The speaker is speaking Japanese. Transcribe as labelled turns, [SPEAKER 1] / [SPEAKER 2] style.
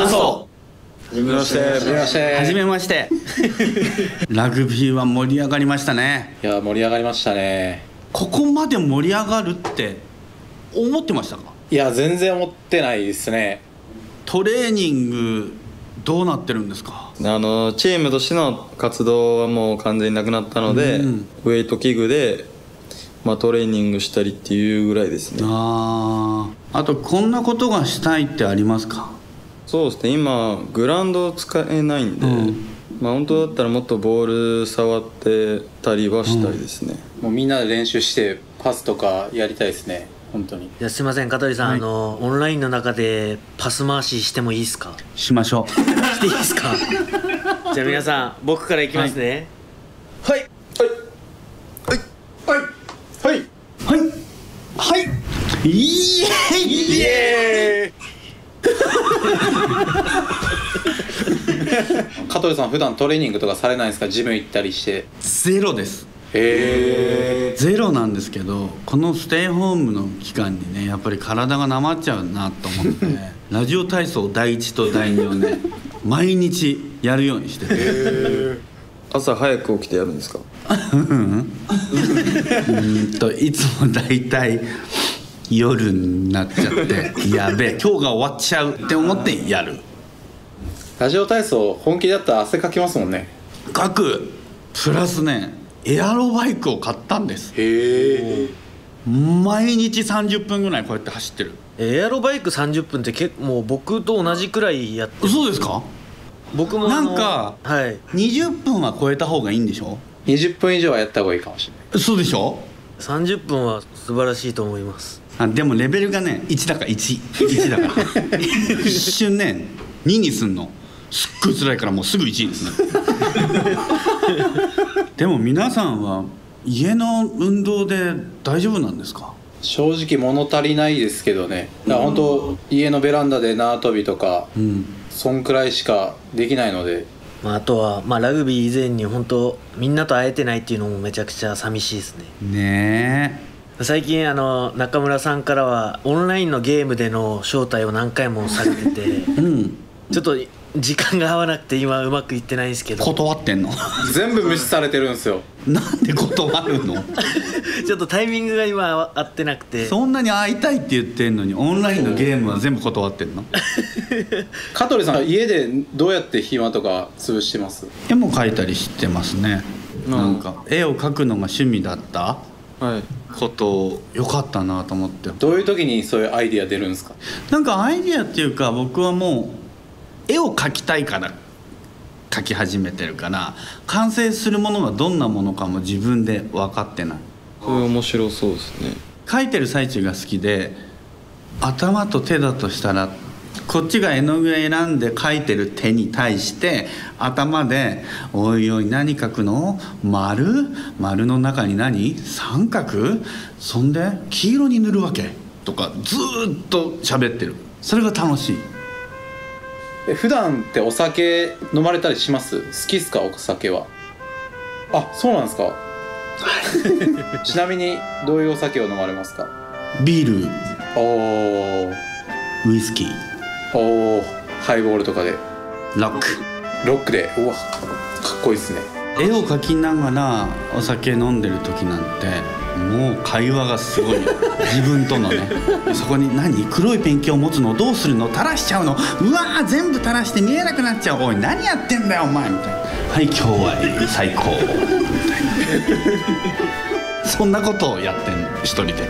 [SPEAKER 1] 話そ
[SPEAKER 2] はじめまして。
[SPEAKER 1] うはじめまして。ラグビーは盛り上がりましたね。
[SPEAKER 3] いや盛り上がりましたね。
[SPEAKER 1] ここまで盛り上がるって思ってましたか？
[SPEAKER 3] いや全然思ってないですね。
[SPEAKER 1] トレーニングどうなってるんですか？
[SPEAKER 2] あのチームとしての活動はもう完全になくなったので、
[SPEAKER 1] うん。
[SPEAKER 2] ウェイト器具で、まあ、トレーニングしたりっていうぐらいですね。
[SPEAKER 1] あー。あとこんなことがしたいってありますか？
[SPEAKER 2] そうですね。今グラウンド使えないんで、
[SPEAKER 1] うん。
[SPEAKER 2] まあ本当だったらもっとボール触ってたりはしたいですね、
[SPEAKER 3] もうみんなで練習してパスとかやりたいですね。本当に。
[SPEAKER 4] いやすいません香取さん、
[SPEAKER 1] はい。
[SPEAKER 4] あのオンラインの中でパス回ししてもいいですか？
[SPEAKER 1] しましょ
[SPEAKER 4] していいですか？じゃあ皆さん僕からいきますね。はい。
[SPEAKER 3] はい、
[SPEAKER 1] うはい。はい。イエーイ。
[SPEAKER 3] イエーイ 香取さん普段トレーニングとかされないんですか？ジム行ったりして。
[SPEAKER 1] ゼロです。
[SPEAKER 3] へえ
[SPEAKER 1] ゼロなんですけどこのステイホームの期間にねやっぱり体がなまっちゃうなと思って ラジオ体操第1と第2をね毎日やるようにしてて
[SPEAKER 2] 朝早く起きてやるんですか？
[SPEAKER 1] うーんといつも大体夜になっちゃって やべえ今日が終わっちゃうって思ってやる。
[SPEAKER 3] ラジオ体操本気だったら汗かきますもんね。
[SPEAKER 1] 書く。プラスねエアロバイクを買ったんです。
[SPEAKER 3] へえ。
[SPEAKER 1] 毎日30分ぐらいこうやって走ってる。
[SPEAKER 4] エアロバイク30分って結構もう僕と同じくらいやって
[SPEAKER 1] 嘘ですか？
[SPEAKER 4] 僕も
[SPEAKER 1] なんか
[SPEAKER 4] はい。
[SPEAKER 1] 20分は超えた方がいいんでしょ
[SPEAKER 3] ？20分以上はやった方がいいかもしれない。
[SPEAKER 1] そうでしょ
[SPEAKER 4] ？30分は素晴らしいと思います
[SPEAKER 1] あでもレベルがね1だから11だから。一瞬ね2にすんの。すっごい辛いからもうすぐ1ですねでも皆さんは家の運動で大丈夫なんですか？
[SPEAKER 3] 正直物足りないですけどね。だから本当家のベランダで縄跳びとか
[SPEAKER 1] うん。
[SPEAKER 3] そんくらいしかできないので。
[SPEAKER 4] まあ、あとは、まあ、ラグビー以前に本当みんなと会えてないっていうのもめちゃくちゃ寂しいですね。
[SPEAKER 1] ね
[SPEAKER 4] 最近あの中村さんからはオンラインのゲームでの招待を何回もされてて
[SPEAKER 1] えうん。
[SPEAKER 4] ちょっと時間が合わなくて今うまくいってないんですけど。
[SPEAKER 1] 断ってんの？
[SPEAKER 3] 全部無視されてるんですよ。
[SPEAKER 1] なんで断るの？
[SPEAKER 4] ちょっとタイミングが今合ってなくて。
[SPEAKER 1] そんなに会いたいって言ってんのにオンラインのゲームは全部断ってんの？
[SPEAKER 3] 香取さん家でどうやって暇とか潰してます？
[SPEAKER 1] 絵も描いたりしてますね。
[SPEAKER 2] うん。
[SPEAKER 1] なんか絵を描くのが趣味だった？
[SPEAKER 2] はい
[SPEAKER 1] ことよかったなと思って。
[SPEAKER 3] どういう時にそういうアイディア出るんですか？
[SPEAKER 1] なんかアイディアっていうか僕はもう絵を描きたいから描き始めてるから完成するものがどんなものかも自分で分かってない。
[SPEAKER 2] それ面白そうですね。
[SPEAKER 1] 描いてる最中が好きで頭と手だとしたらこっちが絵の具選んで描いてる手に対して頭で「おいおい何描くの丸丸の中に何三角そんで黄色に塗るわけ」とかずーっと喋ってる。それが楽しい
[SPEAKER 3] え普段ってお酒飲まれたりします？好きっすか？お酒は？あそうなんですか？ちなみにどういうお酒を飲まれますか？
[SPEAKER 1] ビール。
[SPEAKER 3] おー。
[SPEAKER 1] ウイスキー
[SPEAKER 3] おーハイボールとかで。
[SPEAKER 1] ロック。
[SPEAKER 3] ロックで。うわかっこいいっすね。
[SPEAKER 1] 絵を描きながらお酒飲んでる時なんてもう会話がすごい。自分とのね。そこに何黒いペンキを持つの？どうするの？垂らしちゃうの？うわー全部垂らして見えなくなっちゃう。おい何やってんだよお前みたいな。はい今日は最高。みたいな。そんなことをやってんの一人で